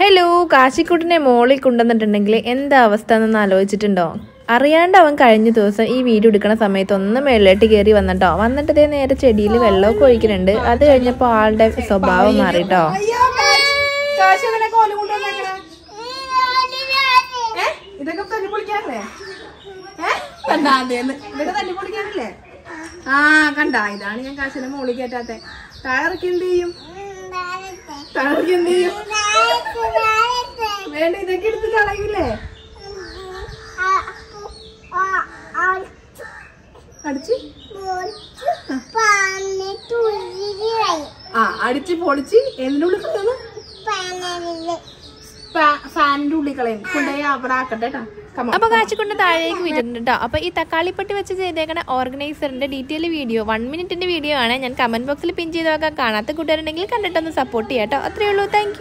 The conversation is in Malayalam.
ഹലോ കാശിക്കുട്ടിനെ മോളിൽ കൊണ്ടുവന്നിട്ടുണ്ടെങ്കിൽ എന്താ അവസ്ഥ എന്നൊന്ന് ആലോചിച്ചിട്ടുണ്ടോ? അറിയാണ്ട് അവൻ കഴിഞ്ഞ ദിവസം ഈ വീഡിയോ എടുക്കുന്ന സമയത്ത് ഒന്ന് മേളിലോട്ട് കയറി വന്നിട്ടോ? വന്നിട്ട് ഇതേ നേരെ ചെടിയിൽ വെള്ളമൊക്കെ ഒഴിക്കുന്നുണ്ട്. അത് കഴിഞ്ഞപ്പോൾ ആളുടെ സ്വഭാവം മാറിട്ടോ? ഇതൊക്കെ ആ കണ്ട. ഇതാണ് ഞാൻ കാശിനെ മോളിൽ കയറ്റാത്തെ. ടയറൊക്കെ എന്ത് ചെയ്യും? ടയറൊക്കെ എന്ത് ചെയ്യും? എടുത്ത് കളയൂലേ? അടിച്ച്. ആ. അടിച്ച് പൊളിച്ച് എന്തിനുള്ളിൽ കളയുന്നു? ഫാനിന്റെ ഉള്ളിൽ കളയും കൊണ്ടുപോയി അവിടെ ആക്കട്ടെ കേട്ടോ. കമ അപ്പൊ കാച്ചിക്കൊണ്ട് താഴേക്ക് വിട്ടിട്ടുണ്ട് കേട്ടോ. അപ്പൊ ഈ തക്കാളിപ്പെട്ടി വെച്ച് ചെയ്തേക്കണ ഓർഗനൈസറിന്റെ ഡീറ്റെയിൽ വീഡിയോ വൺ മിനിറ്റിന്റെ വീഡിയോ ആണ്. ഞാൻ കമന്റ് ബോക്സിൽ പിൻ ചെയ്ത് വെക്കാൻ കാണാത്ത കൂട്ടുകാരുണ്ടെങ്കിൽ കണ്ടിട്ടൊന്ന് സപ്പോർട്ട് ചെയ്യാം കേട്ടോ. അത്രേ ഉള്ളൂ. താങ്ക്